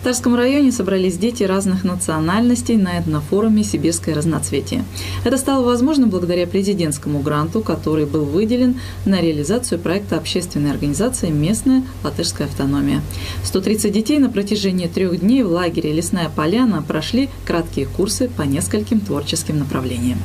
В Тарском районе собрались дети разных национальностей на этнофоруме «Сибирское разноцветие». Это стало возможно благодаря президентскому гранту, который был выделен на реализацию проекта общественной организации «Местная латышская автономия». 130 детей на протяжении трех дней в лагере «Лесная поляна» прошли краткие курсы по нескольким творческим направлениям.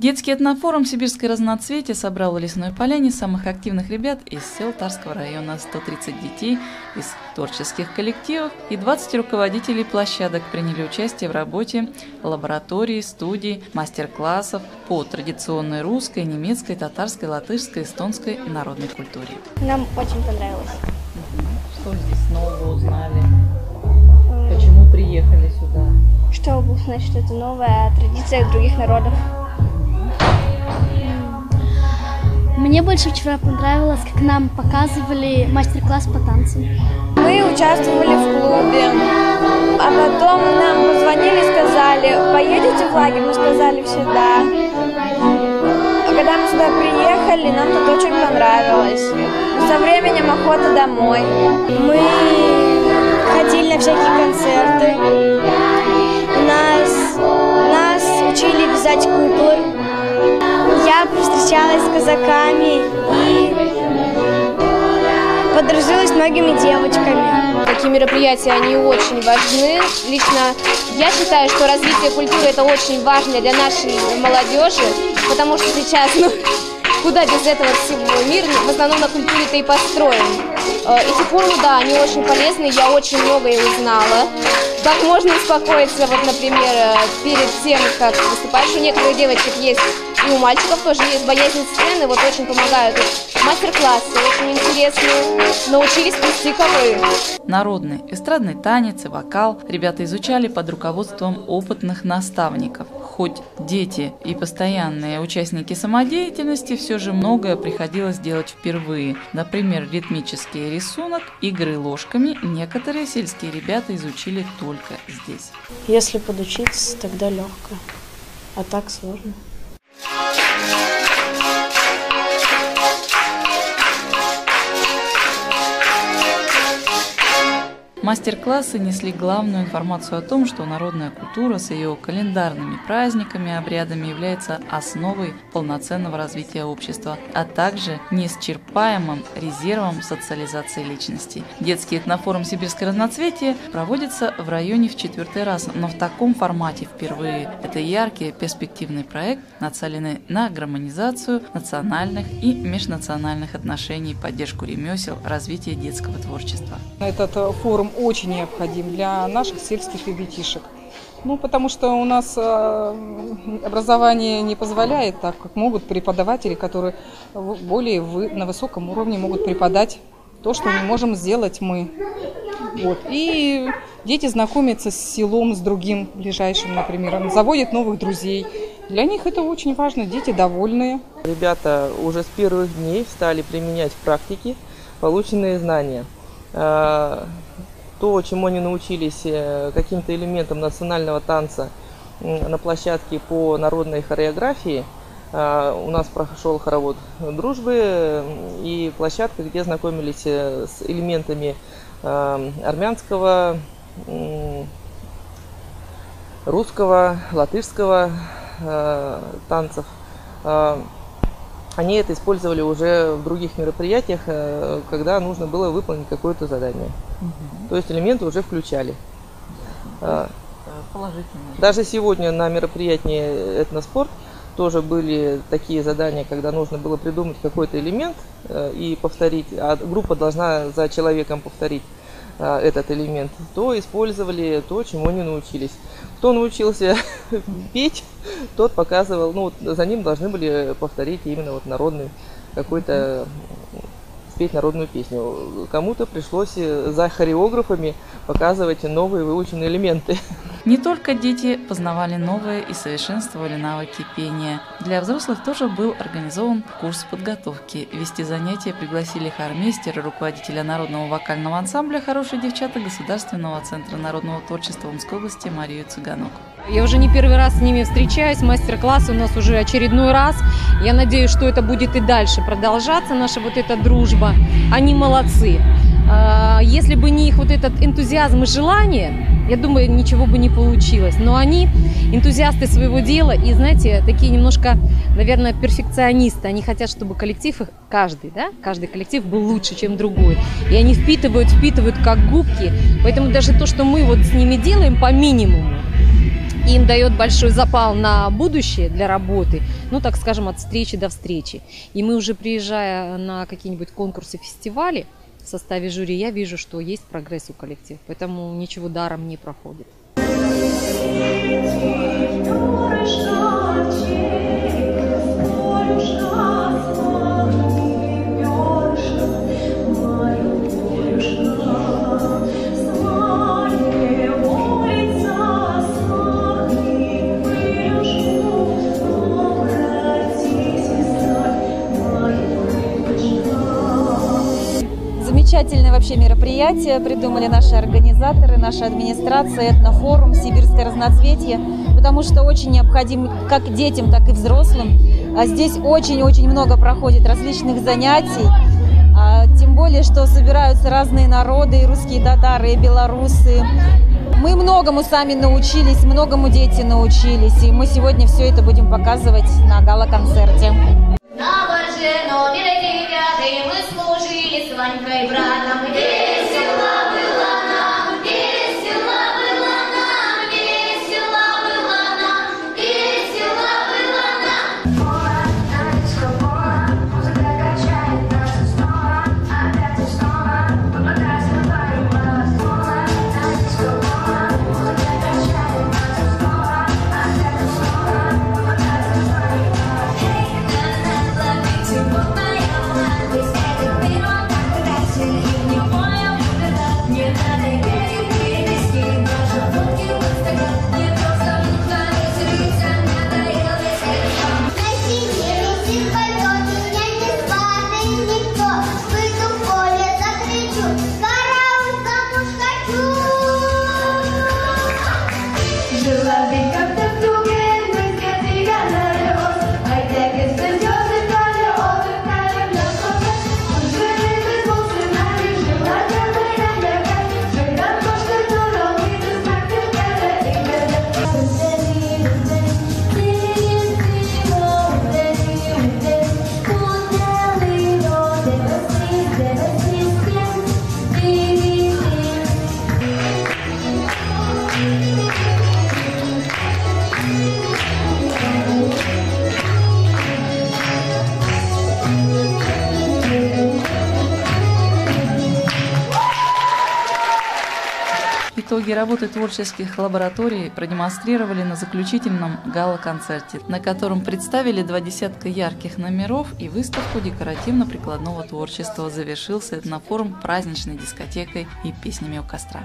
Детский этнофорум «Сибирское разноцветие» собрал в Лесной Поляне самых активных ребят из сел Тарского района, 130 детей из творческих коллективов и 20 руководителей площадок приняли участие в работе лаборатории, студий, мастер-классов по традиционной русской, немецкой, татарской, латышской, эстонской народной культуре. Нам очень понравилось. Что здесь нового узнали? Почему приехали сюда? Чтобы узнать что-то новое о традициях других народов. Мне больше вчера понравилось, как нам показывали мастер-класс по танцам. Мы участвовали в клубе, а потом нам позвонили и сказали, поедете в лагерь? Мы сказали все да. А когда мы сюда приехали, нам тут очень понравилось. Со временем охота домой. Мы ходили на всякие концерты. Казаками подружилась с многими девочками. Такие мероприятия, они очень важны. Лично я считаю, что развитие культуры – это очень важно для нашей молодежи, потому что сейчас, ну, куда без этого всего? Мир в основном на культуре-то и построен. Эти форумы, да, они очень полезны, я очень многое узнала. Как можно успокоиться, вот, например, э, перед тем, как выступаешь. У некоторых девочек есть, и у мальчиков тоже есть боязнь сцены, вот очень помогают. Мастер-классы очень интересные, научились плести ковры. Народный, эстрадный танец и вокал ребята изучали под руководством опытных наставников – хоть дети и постоянные участники самодеятельности, все же многое приходилось делать впервые. Например, ритмический рисунок, игры ложками некоторые сельские ребята изучили только здесь. Если подучиться, тогда легко, а так сложно. Мастер-классы несли главную информацию о том, что народная культура с ее календарными праздниками и обрядами является основой полноценного развития общества, а также неисчерпаемым резервом социализации личности. Детский этнофорум «Сибирское разноцветие» проводится в районе в четвертый раз, но в таком формате впервые. Это яркий перспективный проект, нацеленный на гармонизацию национальных и межнациональных отношений, поддержку ремесел, развитие детского творчества. Этот форум очень необходим для наших сельских ребятишек. Ну, потому что у нас э, образование не позволяет так, как могут преподаватели, которые более вы, на высоком уровне могут преподать то, что не можем сделать мы. Вот. И дети знакомятся с селом, с другим ближайшим, например, заводят новых друзей. Для них это очень важно, дети довольные. Ребята уже с первых дней стали применять в практике полученные знания. То, чему они научились э, каким-то элементам национального танца на площадке по народной хореографии, э, у нас прошел хоровод дружбы и площадка, где знакомились э, с элементами армянского, русского, латышского танцев они это использовали уже в других мероприятиях, э, когда нужно было выполнить какое-то задание. Угу. То есть элементы уже включали. А, Положительно. Даже сегодня на мероприятии «Этноспорт» тоже были такие задания, когда нужно было придумать какой-то элемент э, и повторить, а группа должна за человеком повторить э, этот элемент, то использовали то, чему они научились. Кто научился петь, тот показывал, ну, за ним должны были повторить именно вот народный какой-то спеть народную песню. Кому-то пришлось э, за хореографами показывать новые выученные элементы. Не только дети познавали новое и совершенствовали навыки пения. Для взрослых тоже был организован курс подготовки. Вести занятия пригласили хормейстера, руководителя народного вокального ансамбля «Хорошие девчата» Государственного центра народного творчества Омской области Марию Цыганок. Я уже не первый раз с ними встречаюсь, мастер-класс у нас уже очередной раз. Я надеюсь, что это будет и дальше продолжаться, наша вот эта дружба. Они молодцы. А, если бы не их вот этот энтузиазм и желание, я думаю, ничего бы не получилось. Но они энтузиасты своего дела и, знаете, такие немножко, наверное, перфекционисты. Они хотят, чтобы коллектив их, каждый, да, каждый коллектив был лучше, чем другой. И они впитывают, впитывают как губки. Поэтому даже то, что мы вот с ними делаем по минимуму, им дает большой запал на будущее для работы, ну, так скажем, от встречи до встречи. И мы уже приезжая на какие-нибудь конкурсы, фестивали, в составе жюри, я вижу, что есть прогресс у коллектива, поэтому ничего даром не проходит. Замечательное вообще мероприятие придумали наши организаторы, наша администрация, этнофорум, сибирское разноцветие, потому что очень необходим как детям, так и взрослым. А здесь очень-очень много проходит различных занятий, а, тем более, что собираются разные народы, и русские татары, и белорусы. Мы многому сами научились, многому дети научились, и мы сегодня все это будем показывать на гала-концерте. мы Kay Bran ang Итоги работы творческих лабораторий продемонстрировали на заключительном гала-концерте, на котором представили два десятка ярких номеров и выставку декоративно-прикладного творчества. Завершился этнофорум праздничной дискотекой и песнями у костра.